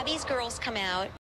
Abby's girls come out.